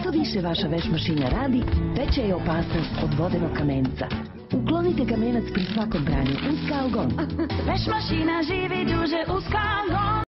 Što više vaša veš mašina radi, veća je opasnost od vodenog kamenca. Uklonite kamenac pri svakom branju uz kalgon. Veš mašina živi duže uz kalgon.